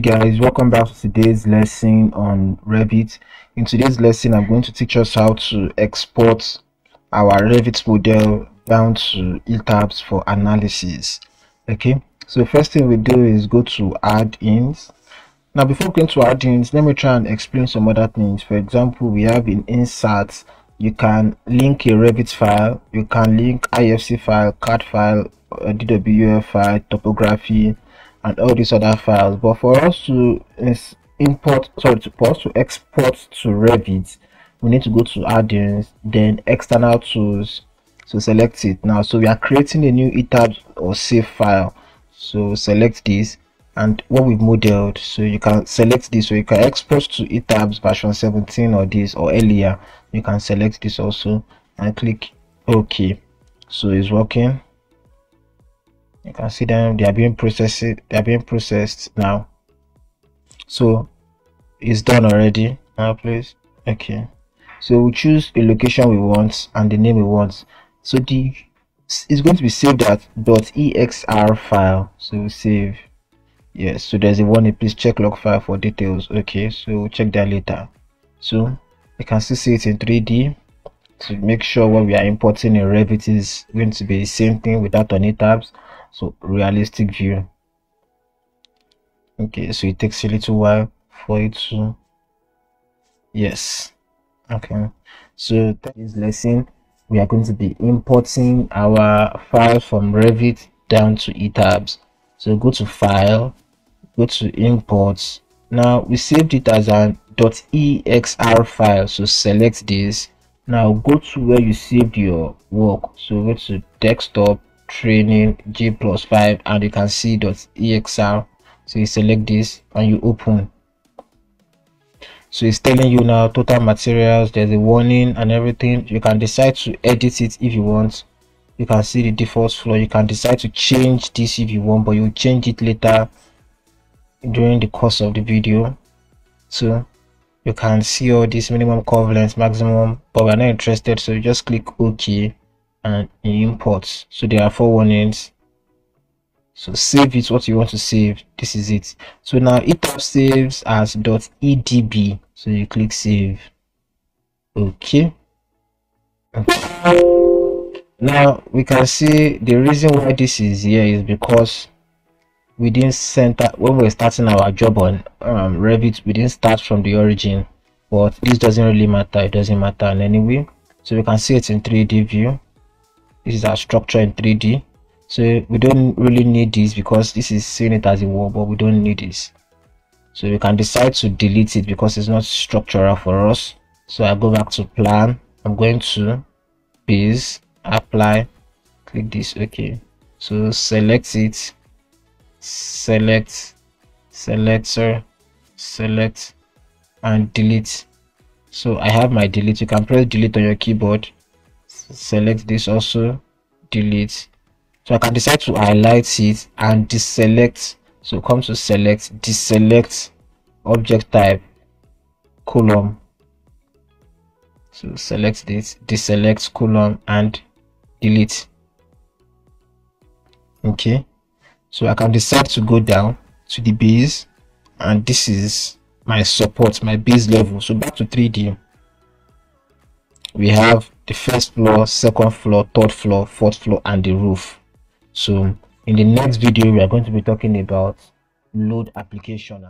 guys welcome back to today's lesson on revit. In today's lesson i'm going to teach us how to export our revit model down to etabs for analysis okay? So first thing we do is go to add-ins. Now before going to add-ins let me try and explain some other things. For example we have in inserts you can link a revit file. You can link ifc file cad file uh, dwf file topography and all these other files but for us to import sorry to, post to export to revit we need to go to add-ins then external tools so select it. Now so we are creating a new etab or save file so select this and what we've modeled so you can select this. So you can export to etabs version 17 or this or earlier you can select this also and click ok. So it's working you can see them they are being processed they are being processed now. So it's done already. Now please. Okay. So we choose a location we want and the name we want. So the it's going to be saved at .exr file. So we save. Yes so there's a warning. Please check log file for details. Okay so we'll check that later. So you can still see it in 3d to make sure what we are importing in revit is going to be the same thing without any tabs so realistic view. Okay so it takes a little while for it to yes. Okay. So this lesson. We are going to be importing our file from revit down to etabs so go to file go to imports. Now we saved it as an .exr file. So select this. Now go to where you saved your work. So go to desktop training g plus 5 and you can see .exr so you select this and you open. So it's telling you now total materials there's a warning and everything. You can decide to edit it if you want. You can see the default flow. You can decide to change this if you want but you change it later during the course of the video. So you can see all this minimum covenants maximum but we're not interested so you just click ok and imports so there are four warnings. So save is what you want to save. This is it. So now it saves as edb so you click save. Okay. okay now we can see the reason why this is here is because we didn't center when we are starting our job on um, revit we didn't start from the origin. But this doesn't really matter. It doesn't matter in any way. So we can see it in 3d view this is our structure in 3d so we don't really need this because this is seeing it as a wall but we don't need this. So we can decide to delete it because it's not structural for us. So i go back to plan. I'm going to base apply click this okay. So select it. Select selector select and delete. So i have my delete. You can press delete on your keyboard select this also delete. So i can decide to highlight it and deselect. So come to select deselect object type column. So select this deselect column and delete. Okay. So i can decide to go down to the base and this is my support my base level. So back to 3d we have the first floor second floor third floor fourth floor and the roof. So in the next video we are going to be talking about load application